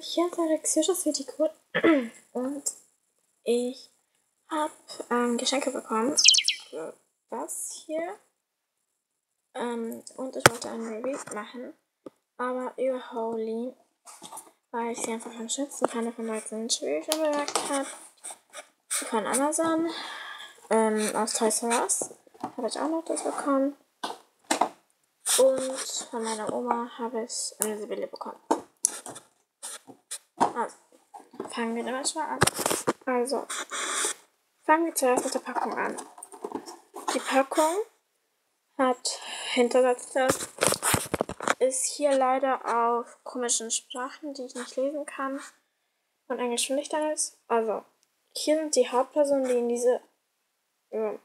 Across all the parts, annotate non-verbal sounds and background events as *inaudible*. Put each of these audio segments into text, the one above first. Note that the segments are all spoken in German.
Hier ist Alexius Vitikur und ich habe ähm, Geschenke bekommen. für Das hier. Ähm, und ich wollte ein Review machen, aber über Holy, weil ich sie einfach am schönsten fand von 19 wie ich schon gesagt habe. Von Amazon, ähm, aus Toys R Us habe ich auch noch das bekommen. Und von meiner Oma habe ich eine Sibylle bekommen. Also, fangen wir damit mal an. Also, fangen wir zuerst mit der Packung an. Die Packung hat Hinterseite ist hier leider auf komischen Sprachen, die ich nicht lesen kann. Und Englisch ich dann ist. Also, hier sind die Hauptpersonen, die in diese. Äh,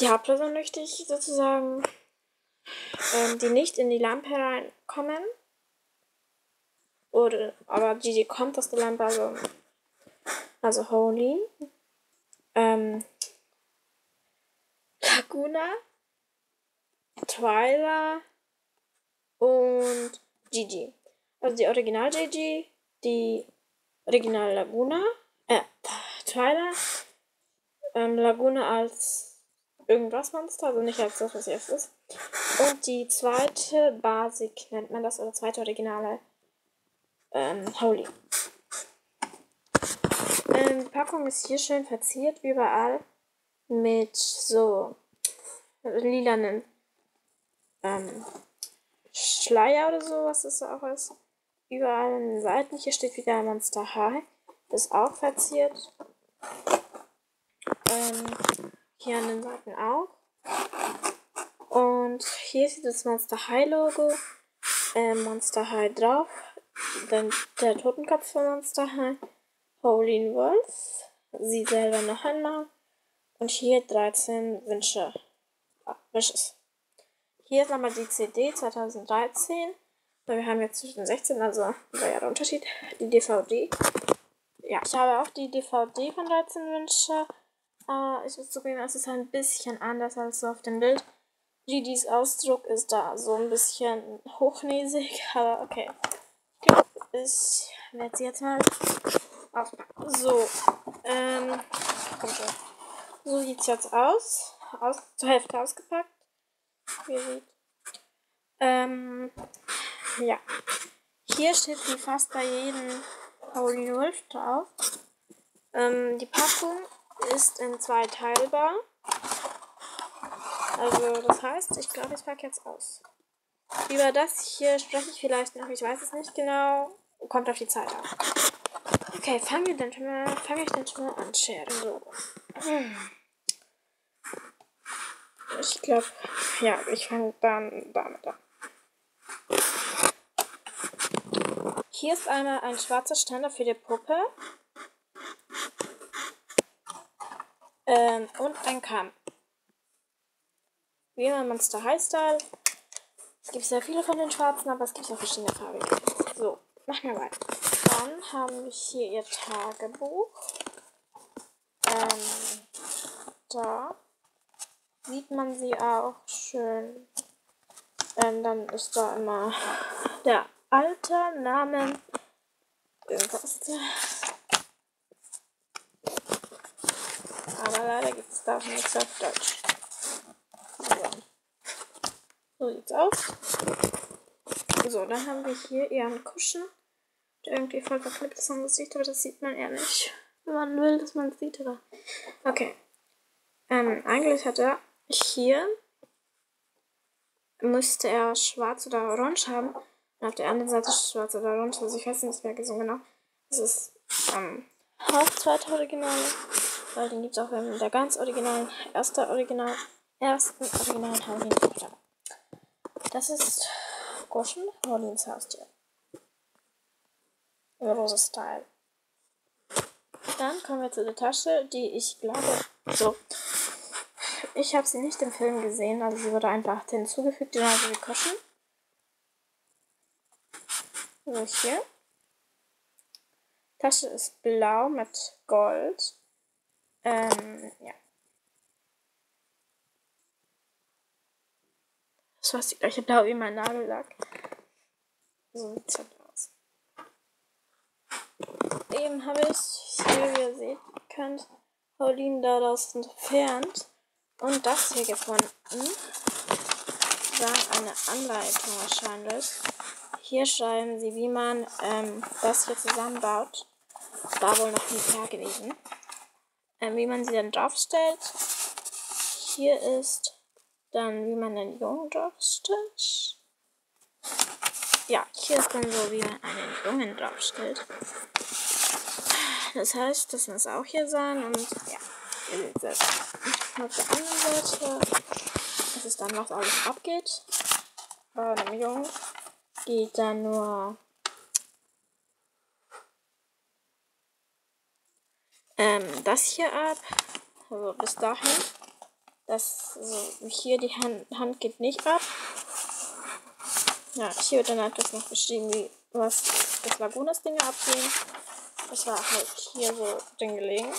die Hauptperson möchte ich sozusagen ähm, die nicht in die Lampe reinkommen. Oder, aber die kommt aus der Lampe, also, also Holy. Ähm, Laguna, Twyla und Gigi. Also die Original Gigi, die Original Laguna, äh, Twyla, ähm, Laguna als irgendwas Monster, also nicht als das, was jetzt ist. Und die zweite Basic nennt man das, oder zweite Originale ähm, Holy. Ähm, die Packung ist hier schön verziert, überall mit so lilanen ähm, Schleier oder so, was das auch ist. Überall an den Seiten. Hier steht wieder Monster High. Ist auch verziert. Ähm, hier an den Seiten auch. Und hier sieht das Monster High Logo. Äh, Monster High drauf. Dann der Totenkopf von Monster High. Holy Wolf. Sie selber noch einmal. Und hier 13 Wünsche. Ah, Wishes. Hier ist nochmal die CD 2013. Wir haben jetzt 2016, also drei Jahre Unterschied. Die DVD. Ja, ich habe auch die DVD von 13 Wünsche. Aber ich muss zugeben, es ist ein bisschen anders als so auf dem Bild. Gidis Ausdruck ist da so ein bisschen hochnäsig, *laughs* aber okay. Ich werde sie jetzt mal auspacken. So, ähm, komm schon. So sieht es jetzt aus. aus. Zur Hälfte ausgepackt. Wie ihr seht. Ähm, ja. Hier steht wie fast bei jedem Holy Wolf drauf. Ähm, die Packung ist in zwei teilbar. Also, das heißt, ich glaube, ich packe jetzt aus. Über das hier spreche ich vielleicht noch, ich weiß es nicht genau. Kommt auf die Zeit an. Okay, fangen wir dann schon mal, fange ich dann schon mal an, Share. So. Ich glaube, ja, ich fange dann damit an. Hier ist einmal ein schwarzer Ständer für die Puppe. Ähm, und ein Kamm. Wie immer Monster High Style. Es gibt sehr viele von den schwarzen, aber es gibt auch verschiedene Farben. So, machen wir weiter. Dann haben wir hier ihr Tagebuch. Ähm, da sieht man sie auch schön. Ähm, dann ist da immer *laughs* der Alter, Namen, irgendwas. Aber leider gibt es da nichts auf Deutsch. So sieht's aus. So, dann haben wir hier ihren Kuschen, der irgendwie voll verknippt ist am Gesicht, aber das sieht man eher nicht. Wenn man will, dass man es sieht, oder? Okay. Ähm, eigentlich hat er hier müsste er schwarz oder orange haben. Und auf der anderen Seite schwarz oder orange. Also ich weiß nicht mehr so genau. Das ist ähm, auch zweite Originale. Weil den gibt es auch in der ganz originalen, erste Original, ersten originalen Halloween Das ist Goschen, Rollins Haustier. Im rosa Style. Dann kommen wir zu der Tasche, die ich glaube, so. Ich habe sie nicht im Film gesehen, also sie wurde einfach hinzugefügt, genauso wie Koschen. So, hier. Tasche ist blau mit Gold. Ähm, ja. Das war die gleiche Blau wie mein Nagellack. So sieht es halt aus. eben habe ich hier, wie ihr sehen könnt, Pauline daraus entfernt und das hier gefunden. Dann eine Anleitung wahrscheinlich. Hier schreiben sie, wie man ähm, das hier zusammenbaut. War wohl noch nicht da gewesen. Ähm, wie man sie dann draufstellt. Hier ist dann, wie man den Jungen draufstellt. Ja, hier ist dann so, wie man einen Jungen draufstellt. Das heißt, das muss auch hier sein und ja, ihr seht selbst. Auf der anderen Seite, das ist dann, was alles abgeht. Bei einem Jungen geht dann nur ähm, das hier ab. Also bis dahin. Das, also hier die Hand, Hand geht nicht ab. Ja, hier wird dann etwas noch beschrieben, wie was das Lagunas-Dinge abgehen. Das war halt hier so drin gelegen.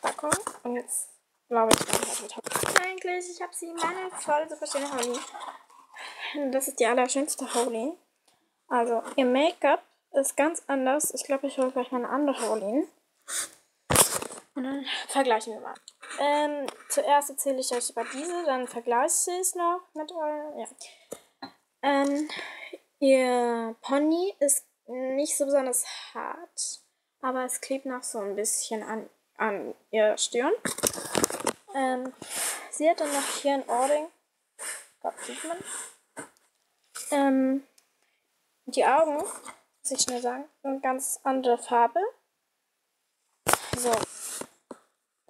Balkon. Und jetzt glaube ich dann halt mit Eigentlich, ich habe sie meine voll super schöne Holy. Das ist die allerschönste Holy. Also, ihr Make-up ist ganz anders. Ich glaube, ich hole gleich mal eine andere Holy. Und dann vergleichen wir mal. Ähm, zuerst erzähle ich euch über diese, dann vergleiche ich es noch mit euren. Ja. Ähm, ihr Pony ist nicht so besonders hart, aber es klebt noch so ein bisschen an, an ihr Stirn. Ähm, sie hat dann noch hier ein Ohrring. Gott, sieht man. Ähm, die Augen, muss ich schnell sagen, eine ganz andere Farbe. So,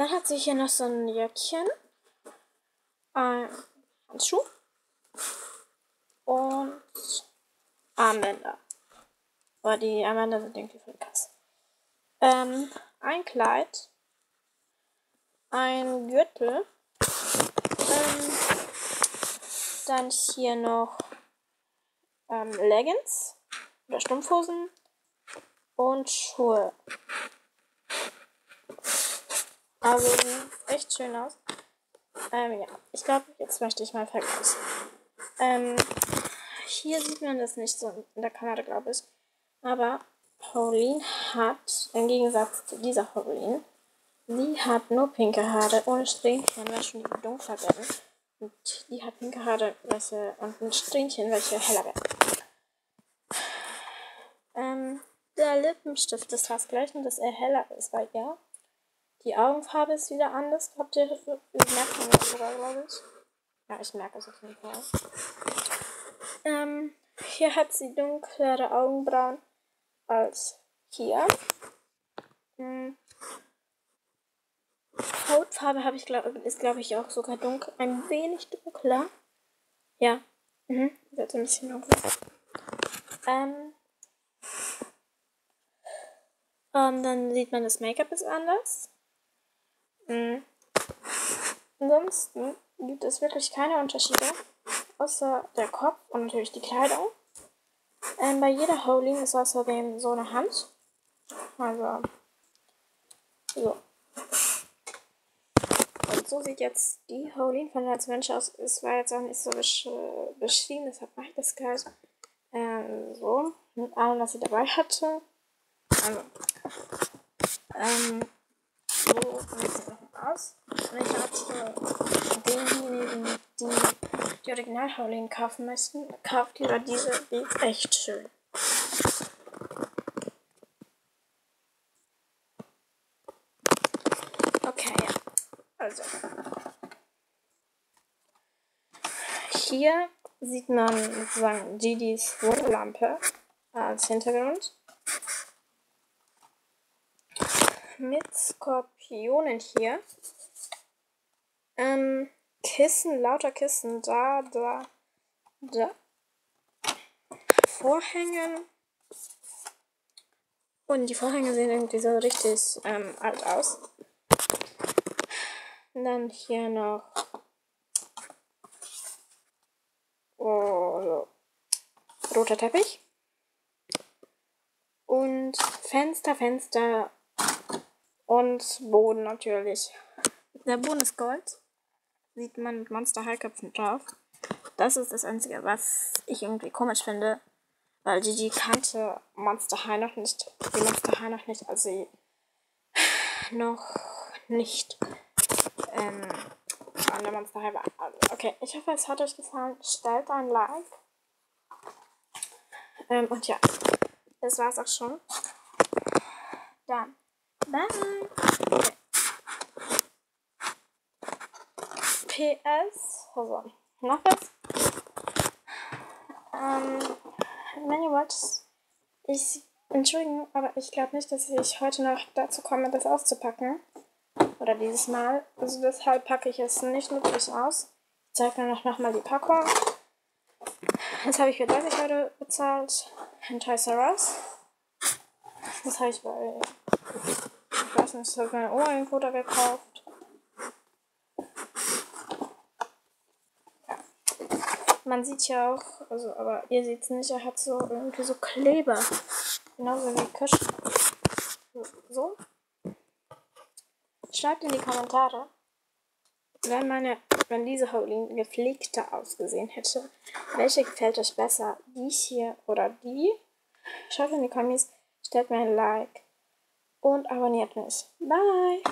dann hat sie hier noch so ein Jäckchen, ein Handschuh und Armbänder. Aber die Armbänder sind irgendwie voll krass. Ähm, ein Kleid, ein Gürtel, ähm, dann hier noch ähm, Leggings oder Strumpfhosen und Schuhe. Also sieht echt schön aus. Ähm, ja, ich glaube, jetzt möchte ich mal vergleichen. Ähm, hier sieht man das nicht so in der Kamera, glaube ich. Aber Pauline hat, im Gegensatz zu dieser Pauline, sie hat nur pinke Haare ohne Strähnchen, weil schon die dunkler werden. Und die hat pinke Haare welche, und ein Strähnchen, welche heller werden. Ähm, der Lippenstift ist fast gleich, nur dass er heller ist bei ihr. Die Augenfarbe ist wieder anders. Habt ihr, das merkt man sogar, glaube ich. Ja, ich merke es auf jeden Fall. Ähm, hier hat sie dunklere Augenbrauen als hier. Hm. Hautfarbe habe ich glaub, ist glaube ich auch sogar dunkel, ein wenig dunkler. Ja, mhm, wird ein bisschen dunkler. Ähm, und dann sieht man, das Make-up ist anders. Mhm. Ansonsten gibt es wirklich keine Unterschiede, außer der Kopf und natürlich die Kleidung. Ähm, bei jeder Howling ist außerdem so eine Hand. Also, so. Und so sieht jetzt die Howling von Let's Mensch aus. Es war jetzt auch nicht so besch beschrieben, deshalb mache ich das gleich. Ähm, so, mit allem, was sie dabei hatte. Also, ähm, so sieht es aus. Und ich hatte denjenigen, die die Original Howling kaufen möchten, kauft lieber diese, die ist echt schön. Okay, ja. Also. Hier sieht man sozusagen Gidis Wohnlampe als Hintergrund. Mit Skorpionen hier. Ähm, Kissen, lauter Kissen, da, da, da. Vorhängen. Und die Vorhänge sehen irgendwie so richtig ähm, alt aus. Und dann hier noch oh, so. roter Teppich. Und Fenster, Fenster und Boden natürlich. Der Boden ist Gold. Sieht man mit Monster Hallköpfen drauf. Das ist das Einzige, was ich irgendwie komisch finde. Weil die, die kannte Monster High noch nicht, die Monster High noch nicht, als sie *sighs* noch nicht ähm, an der Monster High war. Okay, ich hoffe, es hat euch gefallen. Stellt ein Like. Ähm, und ja, das war's auch schon. Dann, bye. PS, also, noch was? Ähm, wollt, ich, entschuldigen, aber ich glaube nicht, dass ich heute noch dazu komme, das auszupacken. Oder dieses Mal. Also deshalb packe ich es nicht wirklich aus. Ich zeige mir noch, noch mal die Packung. Das habe ich für 30 Euro bezahlt. In Toys R Us. Das habe ich bei. Ich weiß nicht, das hat meine Oma gekauft. Man sieht ja auch, also, aber ihr seht es nicht, er hat so irgendwie so Kleber. Genauso wie Kirsch. So. Schreibt in die Kommentare, wenn meine, wenn diese Howling gepflegter ausgesehen hätte, welche gefällt euch besser? Die hier oder die? Schreibt in die Kommis, stellt mir ein Like und abonniert mich. Bye!